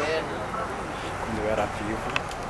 quando eu era vivo.